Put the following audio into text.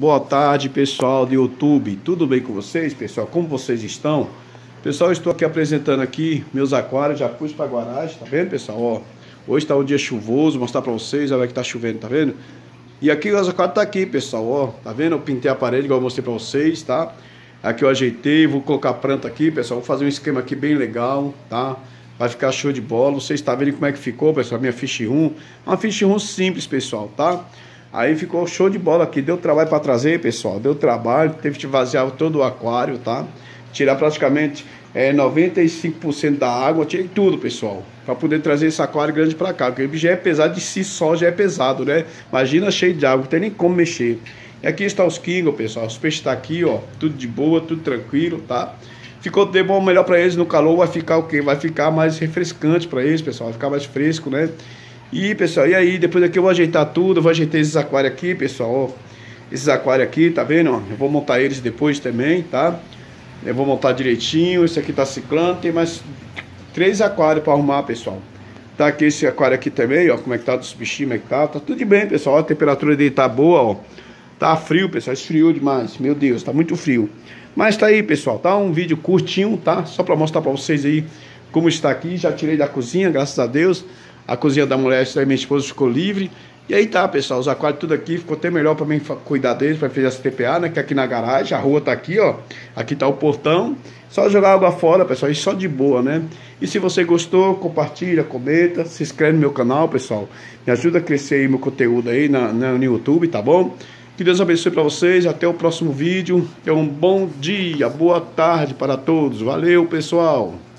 Boa tarde, pessoal do YouTube. Tudo bem com vocês, pessoal? Como vocês estão? Pessoal, estou aqui apresentando aqui meus aquários, já pus para garagem, tá vendo, pessoal? Ó, hoje está um dia chuvoso, vou mostrar para vocês, olha que tá chovendo, tá vendo? E aqui os aquários tá aqui, pessoal, ó, tá vendo? Eu pintei a parede, igual eu mostrei para vocês, tá? Aqui eu ajeitei, vou colocar planta aqui, pessoal, vou fazer um esquema aqui bem legal, tá? Vai ficar show de bola, vocês estão tá vendo como é que ficou, pessoal, minha fish room. Uma fish room simples, pessoal, tá? Aí ficou show de bola aqui. Deu trabalho para trazer, pessoal. Deu trabalho. Teve que vaziar todo o aquário, tá? Tirar praticamente é, 95% da água. Tirei tudo, pessoal. Para poder trazer esse aquário grande para cá. Porque ele já é pesado de si só, já é pesado, né? Imagina cheio de água. Não tem nem como mexer. E aqui está os Kingo, pessoal. Os peixes estão tá aqui, ó. Tudo de boa, tudo tranquilo, tá? Ficou de bom melhor para eles no calor. Vai ficar o quê? Vai ficar mais refrescante para eles, pessoal. Vai ficar mais fresco, né? E pessoal, e aí, depois aqui eu vou ajeitar tudo, vou ajeitar esses aquários aqui, pessoal, ó. Esses aquários aqui, tá vendo? Eu vou montar eles depois também, tá? Eu vou montar direitinho, esse aqui tá ciclando, tem mais três aquários para arrumar, pessoal. Tá aqui esse aquário aqui também, ó, como é que tá dos bichinhos, como é que tá? Tá tudo bem, pessoal, a temperatura dele tá boa, ó. Tá frio, pessoal, esfriou demais, meu Deus, tá muito frio. Mas tá aí, pessoal, tá um vídeo curtinho, tá? Só para mostrar para vocês aí como está aqui, já tirei da cozinha, graças a Deus. A cozinha da mulher, da minha esposa, ficou livre. E aí tá, pessoal, os aquários tudo aqui, ficou até melhor para mim cuidar deles, para fazer essa TPA, né? Que é aqui na garagem, a rua tá aqui, ó. Aqui tá o portão. Só jogar água fora, pessoal, e só de boa, né? E se você gostou, compartilha, comenta, se inscreve no meu canal, pessoal. Me ajuda a crescer aí meu conteúdo aí na, na no YouTube, tá bom? Que Deus abençoe para vocês, até o próximo vídeo. É um bom dia, boa tarde para todos. Valeu, pessoal!